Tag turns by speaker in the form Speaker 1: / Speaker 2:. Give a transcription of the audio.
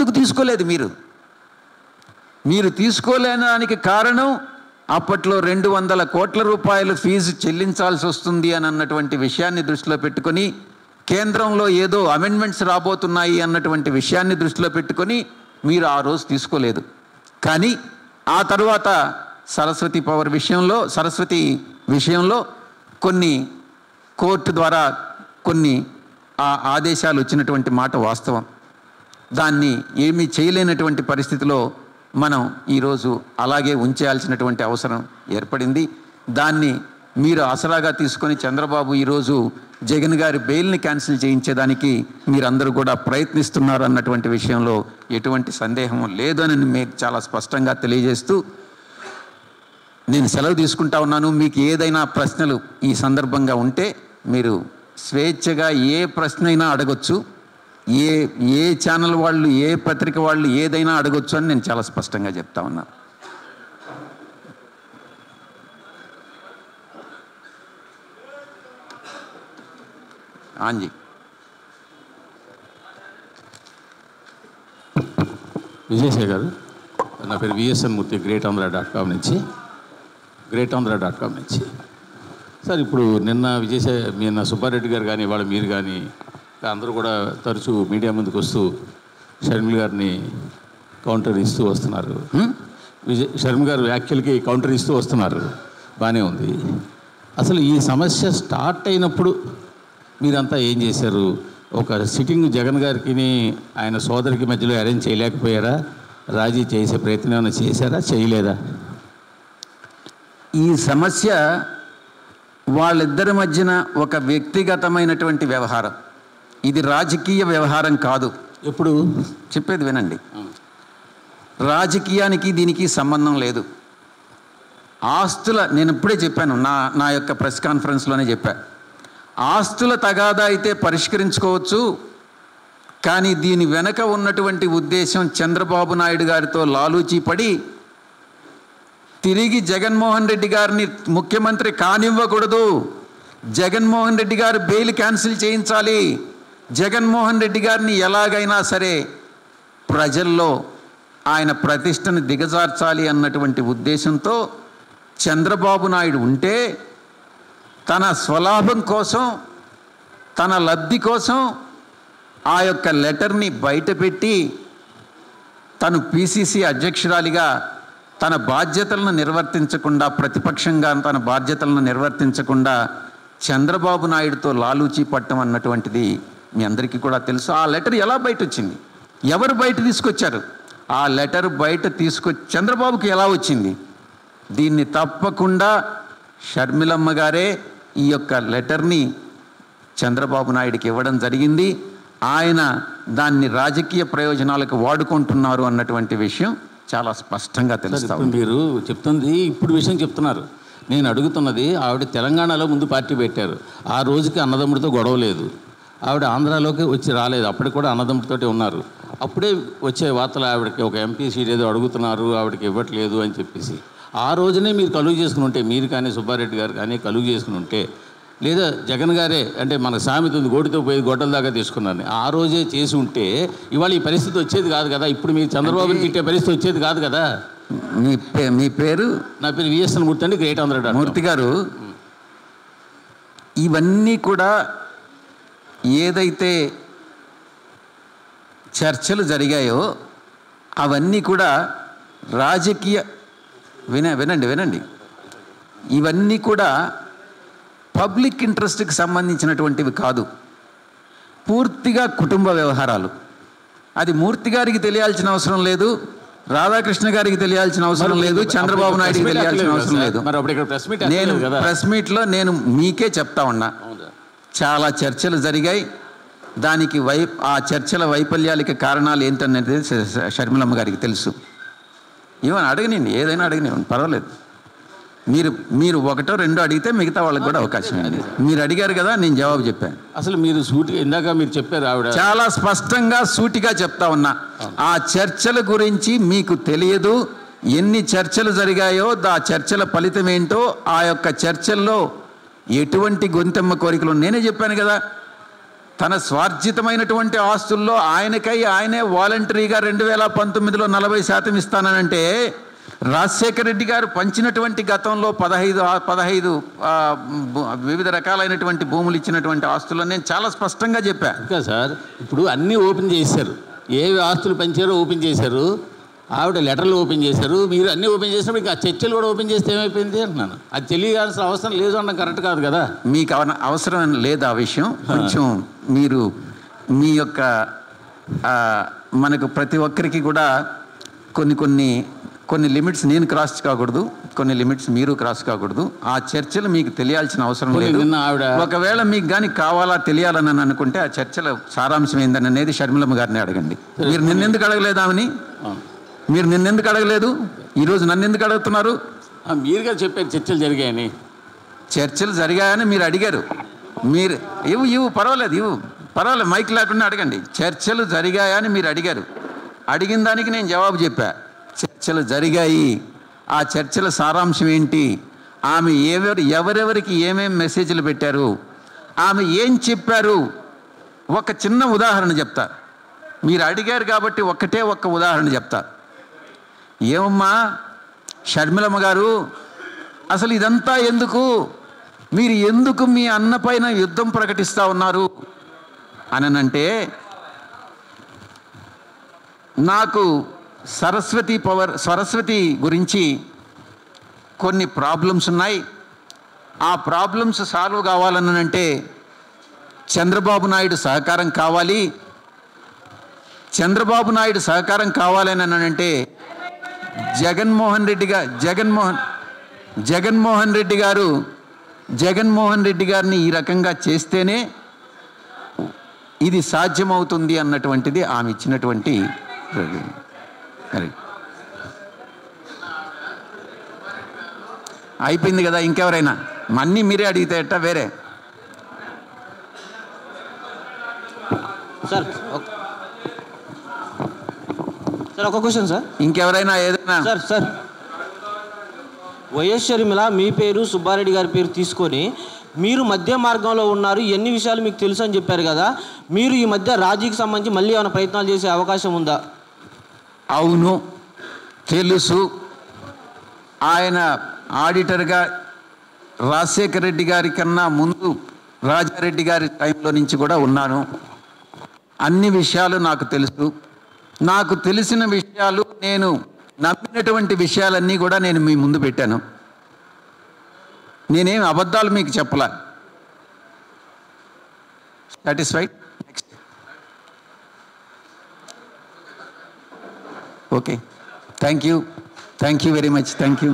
Speaker 1: ఎందుకు తీసుకోలేదు మీరు. మీరు తీసుకోలేనానికి కారణం అప్పట్లో రెండు వందల కోట్ల రూపాయలు ఫీజు చెల్లించాల్సి వస్తుంది అని అన్నటువంటి విషయాన్ని దృష్టిలో పెట్టుకొని కేంద్రంలో ఏదో అమెండ్మెంట్స్ రాబోతున్నాయి అన్నటువంటి విషయాన్ని దృష్టిలో పెట్టుకొని మీరు ఆ రోజు తీసుకోలేదు. కానీ ఆ తర్వాత సరస్వతి పవర్ విషయంలో సరస్వతి విషయంలో కొన్ని కోర్టు ద్వారా కొన్ని ఆ ఆదేశాలు వచ్చినటువంటి మాట వాస్తవం. దాన్ని ఏమీ చేయలేనటువంటి పరిస్థితిలో మనం ఈరోజు అలాగే ఉంచేయాల్సినటువంటి అవసరం ఏర్పడింది. దాన్ని మీరు ఆసరాగా తీసుకొని చంద్రబాబు ఈరోజు జగన్ గారి బెయిల్ని క్యాన్సిల్ చేయించేదానికి మీరందరూ కూడా ప్రయత్నిస్తున్నారు అన్నటువంటి విషయంలో ఎటువంటి సందేహం లేదని మీకు చాలా స్పష్టంగా తెలియజేస్తూ నేను సెలవు తీసుకుంటా ఉన్నాను. మీకు ఏదైనా ప్రశ్నలు ఈ సందర్భంగా ఉంటే మీరు స్వేచ్ఛగా ఏ ప్రశ్న అయినా అడగొచ్చు. ఏ ఏ ఛానల్ వాళ్ళు ఏ పత్రిక వాళ్ళు ఏదైనా అడగొచ్చు అని నేను చాలా స్పష్టంగా చెప్తా ఉన్నాను ఆంజీ.
Speaker 2: విజయసాయి గారు నా పేరు VSN Murthy great Andhra dot com నుంచి. గ్రేట్ ఆంధ్ర డాట్ కామ్ నుంచి. సార్ ఇప్పుడు నిన్న విజయసాయి నిన్న సుబ్బారెడ్డి గారు కానీ ఇవాళ మీరు కానీ అందరూ కూడా తరచూ మీడియా ముందుకు వస్తూ షర్మిల్ గారిని కౌంటర్ ఇస్తూ వస్తున్నారు. విజయ్ షర్మిల్ గారు వ్యాఖ్యలకి కౌంటర్ ఇస్తూ వస్తున్నారు. బాగానే ఉంది. అసలు ఈ సమస్య స్టార్ట్ అయినప్పుడు మీరంతా ఏం చేశారు? ఒక సిట్టింగ్ జగన్ గారికి ఆయన సోదరికి మధ్యలో అరేంజ్ చేయలేకపోయారా? రాజీ చేసే ప్రయత్నం ఏమైనా చేశారా? చేయలేదా?
Speaker 1: ఈ సమస్య వాళ్ళిద్దరి మధ్యన ఒక వ్యక్తిగతమైనటువంటి వ్యవహారం. ఇది రాజకీయ వ్యవహారం కాదు.
Speaker 2: ఎప్పుడు?
Speaker 1: చెప్పేది వినండి. రాజకీయానికి దీనికి సంబంధం లేదు. ఆస్తుల నేను ఇప్పుడే చెప్పాను నా నా యొక్క ప్రెస్ కాన్ఫరెన్స్లోనే చెప్పా. ఆస్తుల తగాదా అయితే పరిష్కరించుకోవచ్చు కానీ దీని వెనక ఉన్నటువంటి ఉద్దేశం చంద్రబాబు నాయుడు గారితో లాలూచీ పడి తిరిగి జగన్మోహన్ రెడ్డి గారిని ముఖ్యమంత్రి కానివ్వకూడదు. జగన్మోహన్ రెడ్డి గారు బెయిల్ క్యాన్సిల్ చేయించాలి. జగన్మోహన్ రెడ్డి గారిని ఎలాగైనా సరే ప్రజల్లో ఆయన ప్రతిష్టను దిగజార్చాలి అన్నటువంటి ఉద్దేశంతో చంద్రబాబు నాయుడు ఉంటే తన స్వలాభం కోసం తన లబ్ధి కోసం ఆ యొక్క లెటర్ని బయటపెట్టి తను పీసీసీ అధ్యక్షురాలిగా తన బాధ్యతలను నిర్వర్తించకుండా ప్రతిపక్షంగా తన బాధ్యతలను నిర్వర్తించకుండా చంద్రబాబు నాయుడుతో లాలూచీ పట్టం అన్నటువంటిది మీ అందరికీ కూడా తెలుసు. ఆ లెటర్ ఎలా బయట వచ్చింది ఎవరు బయట తీసుకొచ్చారు? ఆ లెటర్ బయట తీసుకొ చంద్రబాబుకి ఎలా వచ్చింది? దీన్ని తప్పకుండా షర్మిలమ్మ గారే ఈ యొక్క లెటర్ని చంద్రబాబు నాయుడికి ఇవ్వడం జరిగింది. ఆయన దాన్ని రాజకీయ ప్రయోజనాలకు వాడుకుంటున్నారు అన్నటువంటి విషయం చాలా స్పష్టంగా
Speaker 2: సార్,
Speaker 1: తెలుస్తా
Speaker 2: ఇప్పుడు
Speaker 1: ఉంది.
Speaker 2: మీరు చెప్తుంది ఇప్పుడు విషయం చెప్తున్నారు. నేను అడుగుతున్నది ఆవిడ తెలంగాణలో ముందు పార్టీ పెట్టారు. ఆ రోజుకి అన్నదమ్ముడితో గొడవ లేదు. ఆవిడ ఆంధ్రాలోకి వచ్చి రాలేదు. అప్పటికి కూడా అన్నదమ్ముడితోటే ఉన్నారు. అప్పుడే వచ్చే వార్తలు ఆవిడకి ఒక ఎంపీ సీట్ ఏదో అడుగుతున్నారు ఆవిడకి ఇవ్వట్లేదు అని చెప్పేసి. ఆ రోజునే మీరు కలుగు చేసుకుని ఉంటే మీరు కానీ సుబ్బారెడ్డి గారు కానీ కలుగు చేసుకుని ఉంటే లేదా జగన్ గారే అంటే మన సామెత ఉంది గోటితో పోయి గొడ్డల దాకా తీసుకున్నాను ఆ రోజే చేసి ఉంటే ఇవాళ ఈ పరిస్థితి వచ్చేది కాదు కదా? ఇప్పుడు మీరు చంద్రబాబుని తిట్టే పరిస్థితి వచ్చేది కాదు కదా?
Speaker 1: మీ పే- మీ పేరు?
Speaker 2: నా పేరు విఎస్ఎన్ మూర్తి అండి గ్రేట్ ఆంధ్ర.
Speaker 1: మూర్తి గారు ఇవన్నీ కూడా ఏదైతే చర్చలు జరిగాయో అవన్నీ కూడా రాజకీయ విన వినండి వినండి. ఇవన్నీ కూడా పబ్లిక్ ఇంట్రెస్ట్కి సంబంధించినటువంటివి కాదు. పూర్తిగా కుటుంబ వ్యవహారాలు. అది మూర్తి గారికి తెలియాల్సిన అవసరం లేదు రాధాకృష్ణ గారికి తెలియాల్సిన అవసరం లేదు చంద్రబాబు నాయుడుకి తెలియాల్సిన అవసరం లేదు. నేను ప్రెస్ మీట్లో నేను మీకే చెప్తా ఉన్నా? చాలా చర్చలు జరిగాయి. దానికి వై ఆ చర్చల వైఫల్యాలకి కారణాలు ఏంటనేది షర్మిలమ్మ గారికి తెలుసు. ఏమని అడగనండి ఏదైనా అడగనివ్వండి పర్వాలేదు. మీరు మీరు ఒకటో రెండో అడిగితే మిగతా వాళ్ళకి కూడా అవకాశం ఉంది మీరు అడిగారు కదా నేను జవాబు చెప్పాను.
Speaker 2: అసలు మీరు సూటి ఇందాక మీరు చెప్పారు ఆవిడ.
Speaker 1: చాలా స్పష్టంగా సూటిగా చెప్తా ఉన్నా. ఆ చర్చల గురించి మీకు తెలియదు. ఎన్ని చర్చలు జరిగాయో ఆ చర్చల ఫలితం ఏంటో ఆ యొక్క చర్చల్లో ఎటువంటి గొంతెమ్మ కోరికలు నేనే చెప్పాను కదా తన స్వార్జితమైనటువంటి ఆస్తుల్లో ఆయనకై ఆయనే వాలంటరీగా రెండు వేల పంతొమ్మిదిలో నలభై శాతం ఇస్తానంటే రాజశేఖర రెడ్డి గారు పంచినటువంటి గతంలో పదహైదు పదహైదు వివిధ రకాలైనటువంటి భూములు ఇచ్చినటువంటి ఆస్తులు నేను చాలా స్పష్టంగా చెప్పాను
Speaker 2: ఇంకా సార్ ఇప్పుడు అన్నీ ఓపెన్ చేశారు. ఏవి ఆస్తులు పంచారో ఓపెన్ చేశారు. ఆవిడ లెటర్లు ఓపెన్ చేశారు. మీరు అన్నీ ఓపెన్ చేసినప్పుడు ఇంకా చర్చలు కూడా ఓపెన్ చేస్తే ఏమైపోయింది అంటున్నాను. అది తెలియాల్సిన అవసరం లేదు అనడం కరెక్ట్ కాదు కదా?
Speaker 1: మీకు అవసరం లేదు ఆ విషయం. కొంచెం మీరు మీ యొక్క మనకు ప్రతి ఒక్కరికి కూడా కొన్ని కొన్ని కొన్ని లిమిట్స్ నేను క్రాస్ కాకూడదు. కొన్ని లిమిట్స్ మీరు క్రాస్ కాకూడదు. ఆ చర్చలు మీకు తెలియాల్సిన అవసరం లేదు. ఒకవేళ మీకు కానీ కావాలా తెలియాలని అని అనుకుంటే ఆ చర్చల సారాంశం ఏందని అనేది షర్మిలమ్మ గారిని అడగండి. మీరు నిన్నెందుకు అడగలేదు ఆమెని
Speaker 2: ఆ.
Speaker 1: మీరు నిన్నెందుకు అడగలేదు? ఈరోజు నన్ను ఎందుకు అడుగుతున్నారు?
Speaker 2: మీరుగా చెప్పారు చర్చలు జరిగాయని.
Speaker 1: చర్చలు జరిగాయని మీరు అడిగారు. మీరు ఇవ్వు ఇవ్వు పర్వాలేదు ఇవ్వు. పర్వాలేదు మైక్ లేకుండా అడగండి. చర్చలు జరిగాయని మీరు అడిగారు. అడిగిన దానికి నేను జవాబు చెప్పా. చర్చలు జరిగాయి. ఆ చర్చల సారాంశం ఏంటి? ఆమె ఎవరు ఎవరెవరికి ఏమేం మెసేజ్లు పెట్టారు? ఆమె ఏం చెప్పారు? ఒక చిన్న ఉదాహరణ చెప్తా. మీరు అడిగారు కాబట్టి ఒక్కటే ఒక్క ఉదాహరణ చెప్తా. ఏమమ్మా? షర్మిలమ్మ గారు అసలు ఇదంతా ఎందుకు? మీరు ఎందుకు మీ అన్న పైన యుద్ధం ప్రకటిస్తూ ఉన్నారు? అననంటే నాకు సరస్వతి పవర్ సరస్వతి గురించి కొన్ని ప్రాబ్లమ్స్ ఉన్నాయి. ఆ ప్రాబ్లమ్స్ సాల్వ్ కావాలనంటే చంద్రబాబు నాయుడు సహకారం కావాలి. చంద్రబాబు నాయుడు సహకారం కావాలని అంటే జగన్మోహన్ రెడ్డిగా జగన్మోహన్ జగన్మోహన్ రెడ్డి గారు జగన్మోహన్ రెడ్డి గారిని ఈ రకంగా చేస్తేనే ఇది సాధ్యమవుతుంది అన్నటువంటిది ఆమె ఇచ్చినటువంటి అయిపోయింది కదా ఇంకెవరైనా? మన్నీ మీరే అడిగితే ఎట్టా? వేరే.
Speaker 3: సార్ సార్ ఒక క్వశ్చన్ సార్.
Speaker 1: ఇంకెవరైనా ఏదైనా.
Speaker 3: Sir sir. వైఎస్ షర్మిల మీ పేరు సుబ్బారెడ్డి గారి పేరు తీసుకొని మీరు మధ్య మార్గంలో ఉన్నారు ఎన్ని విషయాలు మీకు తెలుసు అని చెప్పారు కదా మీరు ఈ మధ్య రాజీకి సంబంధించి మళ్ళీ ఏమైనా ప్రయత్నాలు చేసే అవకాశం ఉందా?
Speaker 1: అవును తెలుసు. ఆయన ఆడిటర్గా రాజశేఖర రెడ్డి గారి కన్నా ముందు రాజారెడ్డి గారి టైంలో నుంచి కూడా ఉన్నాను. అన్ని విషయాలు నాకు తెలుసు. నాకు తెలిసిన విషయాలు నేను నమ్మినటువంటి విషయాలన్నీ కూడా నేను మీ ముందు పెట్టాను. నేనేం అబద్ధాలు మీకు చెప్పలా. Satisfied next okay thank you thank you very much thank you